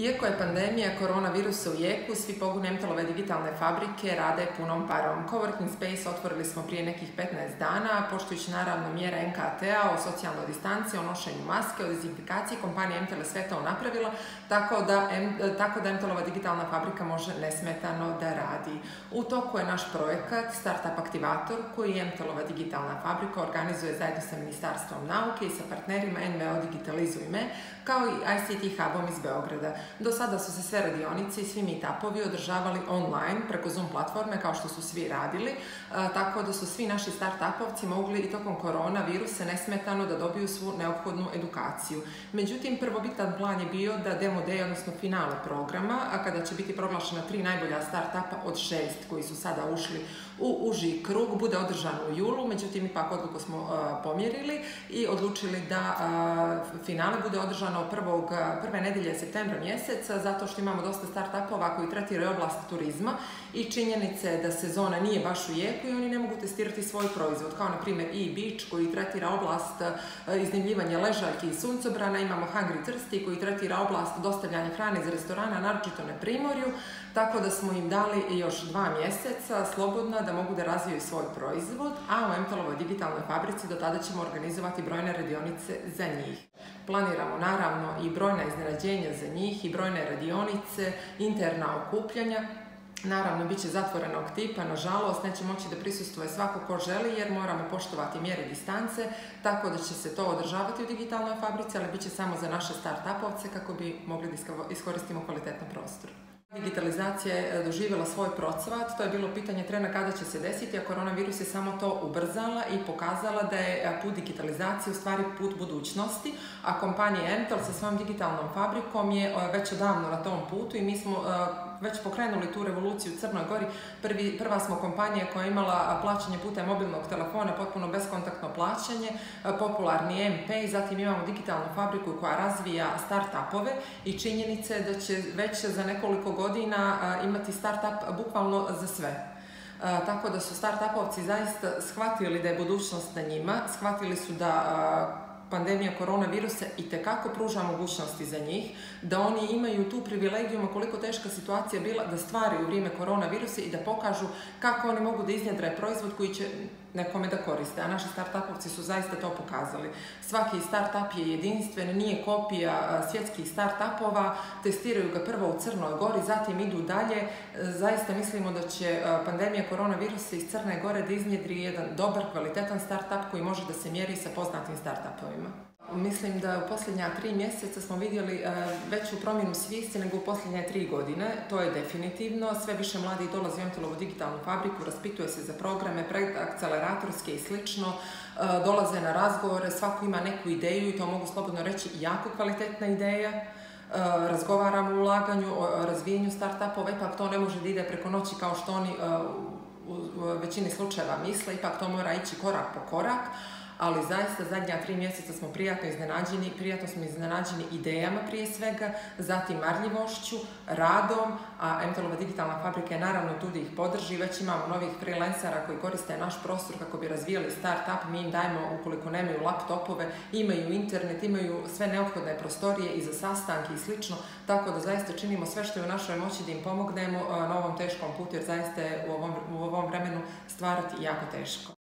Iako je pandemija koronavirusa u jeku, svi pogoni MTL-ove digitalne fabrike rade punom parom. Coworking Space otvorili smo prije nekih 15 dana, poštujući naravno mjere NKT-a o socijalnoj distanci, o nošenju maske, o dezinfikaciji, kompanija MTL sve to napravila, tako da, tako da MTL-ova digitalna fabrika može nesmetano da radi. U toku je naš projekat Startup Aktivator, koji MTL-ova digitalna fabrika organizuje zajedno sa Ministarstvom nauke i sa partnerima NVO Digitalizuj me, kao i ICT Hubom iz Beograda. Do sada su se sve radionice i svi meetupovi održavali online preko Zoom platforme kao što su svi radili, tako da su svi naši startupovci mogli i tokom korona viruse nesmetano da dobiju svu neophodnu edukaciju. Međutim, prvobitan plan je bio da demo day, odnosno finale programa, a kada će biti proglašena tri najbolja startupa od šest koji su sada ušli u uži krug, bude održan u julu, međutim ipak odluku smo pomjerili i odlučili da finale bude održano prvog, prve nedelje septembra mjeseca zato što imamo dosta start-upova koji tretiraju oblast turizma i činjenice da sezona nije baš u jeku i oni ne mogu testirati svoj proizvod, kao na primjer e-beach koji tretira oblast iznajmljivanja ležaljki i suncobrana, imamo Hungry Trsti koji tretira oblast dostavljanja hrane iz restorana, naročito na primorju, tako da smo im dali još dva mjeseca slobodna da mogu da razviju svoj proizvod, a u MTL-ovoj digitalnoj fabrici do tada ćemo organizovati brojne radionice za njih. Planiramo naravno i brojna iznenađenja za njih i brojne radionice, interna okupljanja, Naravno, bit će zatvorenog tipa, nažalost, neće moći da prisustuje svako ko želi jer moramo poštovati mjere distance, tako da će se to održavati u digitalnoj fabrici, ali bit će samo za naše start-upovce kako bi mogli da iskoristimo kvalitetno prostor. Digitalizacija je doživjela svoj procvat, to je bilo pitanje trena kada će se desiti, a koronavirus je samo to ubrzala i pokazala da je put digitalizacije u stvari put budućnosti, a kompanija Entel sa svojom digitalnom fabrikom je već odavno na tom putu i mi smo već pokrenuli tu revoluciju u Crnoj Gori. Prvi, prva smo kompanija koja je imala plaćanje putem mobilnog telefona, potpuno beskontaktno plaćanje, popularni MP, zatim imamo digitalnu fabriku koja razvija start-upove i činjenice da će već za nekoliko godina imati start-up bukvalno za sve. tako da su start-upovci zaista shvatili da je budućnost na njima, shvatili su da pandemija koronavirusa i tekako pruža mogućnosti za njih, da oni imaju tu privilegiju, koliko teška situacija bila, da stvaraju u vrijeme koronavirusa i da pokažu kako oni mogu da iznjedre proizvod koji će nekome da koriste, a naši startupovci su zaista to pokazali. Svaki startup je jedinstven, nije kopija svjetskih startupova, testiraju ga prvo u Crnoj Gori, zatim idu dalje. Zaista mislimo da će pandemija koronavirusa iz Crne Gore da iznjedri jedan dobar, kvalitetan startup koji može da se mjeri sa poznatim startupovima. Mislim da u posljednja tri mjeseca smo vidjeli veću promjenu svijesti nego u posljednje tri godine. To je definitivno. Sve više mladih dolazi u MTL-ovu digitalnu fabriku, raspituje se za programe, akceleratorske i slično. Dolaze na razgovore, svako ima neku ideju i to mogu slobodno reći jako kvalitetna ideja. Razgovaramo o ulaganju, o razvijenju start-upova, ipak to ne može da ide preko noći kao što oni u većini slučajeva misle, ipak to mora ići korak po korak ali zaista zadnja tri mjeseca smo prijatno iznenađeni, prijatno smo iznenađeni idejama prije svega, zatim marljivošću, radom, a MTL-ova digitalna fabrika je naravno tu ih podrži, već imamo novih freelancera koji koriste naš prostor kako bi razvijali start-up, mi im dajemo ukoliko nemaju laptopove, imaju internet, imaju sve neophodne prostorije i za sastanke i slično, tako da zaista činimo sve što je u našoj moći da im pomognemo na ovom teškom putu jer zaista je u ovom vremenu stvarati jako teško.